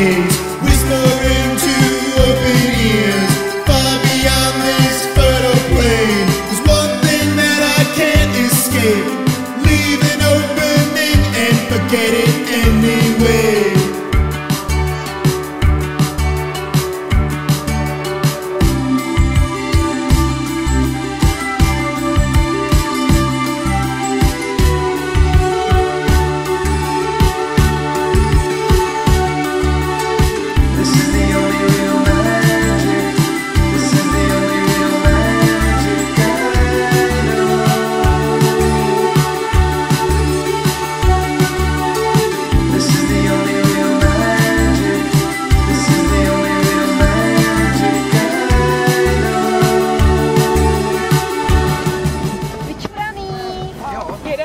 days, whispering to open ears, far beyond this fertile plain. There's one thing that I can't escape, leave and forget it anyway.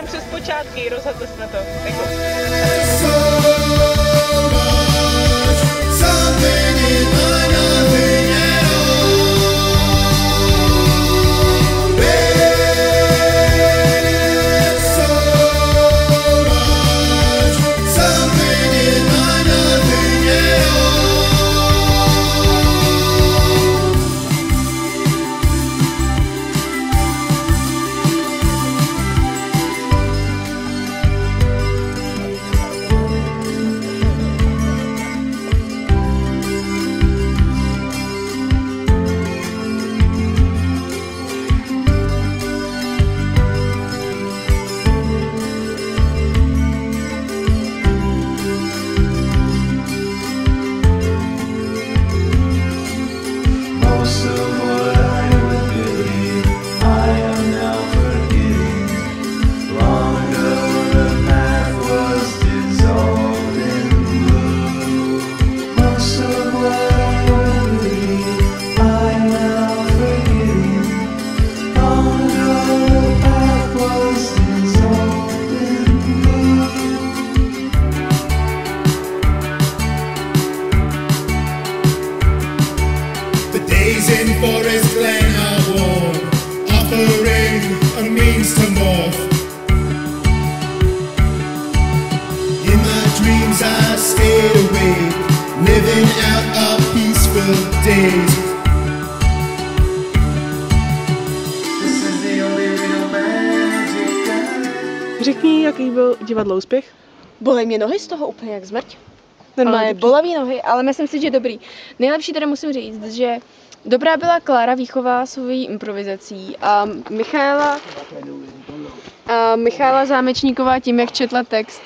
Přes počátky, rozhodli jsme to. Jako. Out our peaceful days. Řekni, jaký byl divadlo úspěch? Bolej mě nohy z toho úplně jak zmrť. Ale Normálně dobře. bolavý nohy, ale myslím si, že dobrý. Nejlepší teda musím říct, že dobrá byla Klára Výchová svojí improvizací a Michaela a Michaela Zámečníková tím, jak četla text.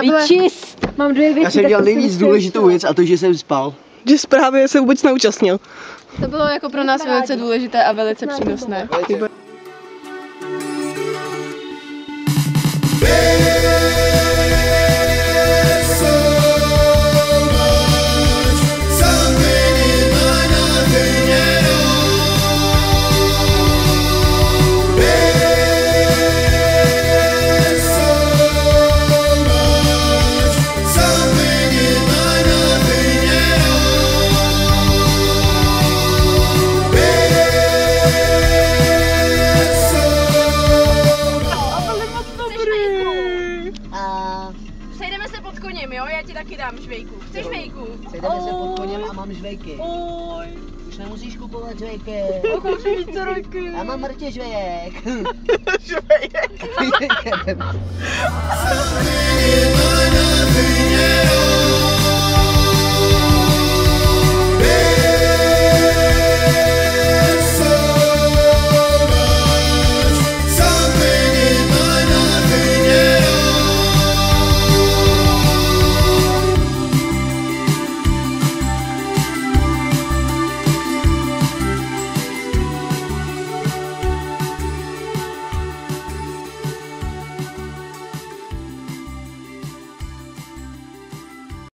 Ta byla, Vyčist! Mám dvě věci. Já jsem dělal nejvíc důležitou věc a to, že jsem spal. Že právě se vůbec neúčastnil. to bylo jako pro nás velice důležité a velice přínosné. Žvejku. Chceš žvejku? sejdeme se pod koněm a mám žvejky. Už nemusíš kupovat žvejky. Koupím více rojky. Já mám mrtě žvejek. at